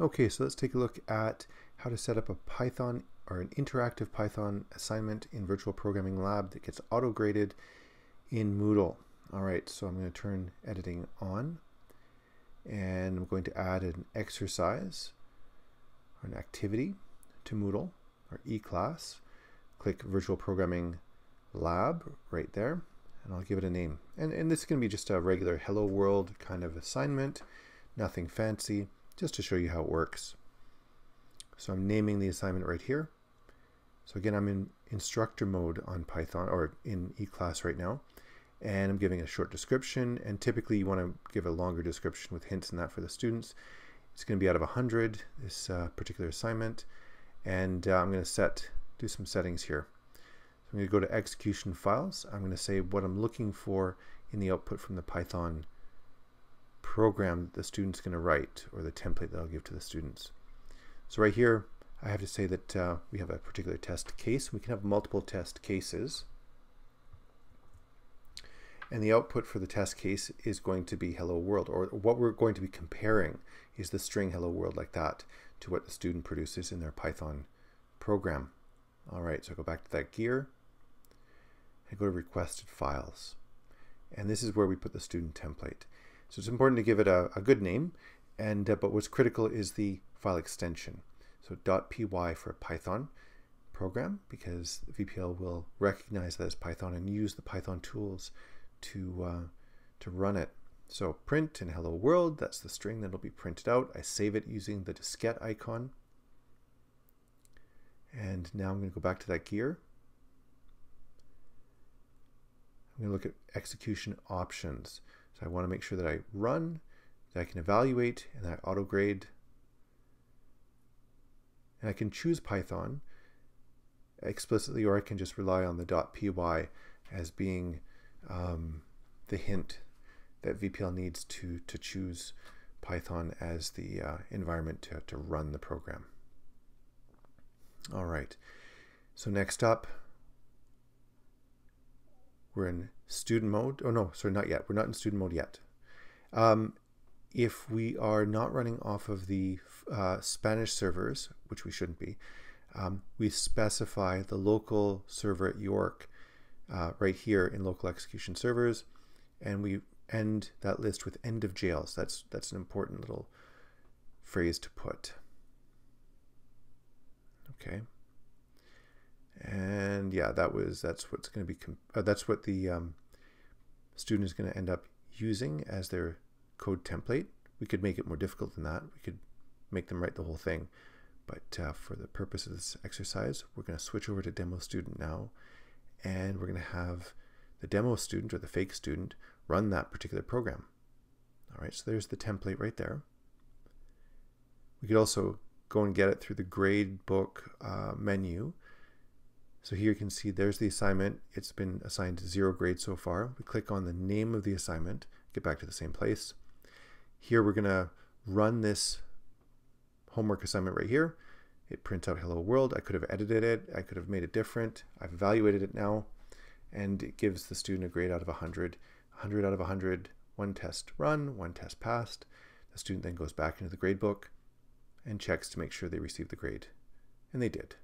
Okay, so let's take a look at how to set up a Python or an interactive Python assignment in Virtual Programming Lab that gets auto-graded in Moodle. All right, so I'm going to turn editing on and I'm going to add an exercise or an activity to Moodle or eClass. Click Virtual Programming Lab right there and I'll give it a name. And, and this is going to be just a regular Hello World kind of assignment, nothing fancy just to show you how it works. So I'm naming the assignment right here. So again, I'm in instructor mode on Python or in eClass right now. And I'm giving a short description. And typically you want to give a longer description with hints and that for the students. It's going to be out of 100, this uh, particular assignment. And uh, I'm going to set, do some settings here. So I'm going to go to execution files. I'm going to say what I'm looking for in the output from the Python program the student's going to write or the template that I'll give to the students. So right here, I have to say that uh, we have a particular test case. We can have multiple test cases. And the output for the test case is going to be hello world, or what we're going to be comparing is the string hello world like that to what the student produces in their Python program. All right, so I go back to that gear. and go to requested files. And this is where we put the student template. So it's important to give it a, a good name, and uh, but what's critical is the file extension. So .py for a Python program because VPL will recognize that as Python and use the Python tools to uh, to run it. So print and hello world, that's the string that'll be printed out. I save it using the diskette icon. And now I'm going to go back to that gear. I'm going to look at execution options. So I want to make sure that I run, that I can evaluate, and that I auto grade. And I can choose Python explicitly, or I can just rely on the .py as being um, the hint that VPL needs to, to choose Python as the uh, environment to, to run the program. All right, so next up, we're in student mode. Oh no, sorry, not yet. We're not in student mode yet. Um, if we are not running off of the uh, Spanish servers, which we shouldn't be, um, we specify the local server at York uh, right here in local execution servers, and we end that list with end of jails. That's that's an important little phrase to put. Okay and yeah that was that's what's going to be uh, that's what the um, student is going to end up using as their code template. We could make it more difficult than that. We could make them write the whole thing. But uh, for the purpose of this exercise we're going to switch over to demo student now. And we're going to have the demo student or the fake student run that particular program. All right so there's the template right there. We could also go and get it through the gradebook uh, menu so here you can see there's the assignment. It's been assigned zero grade so far. We click on the name of the assignment, get back to the same place. Here we're going to run this homework assignment right here. It prints out hello world. I could have edited it. I could have made it different. I've evaluated it now and it gives the student a grade out of 100. 100 out of 100, one test run, one test passed. The student then goes back into the grade book and checks to make sure they received the grade. And they did.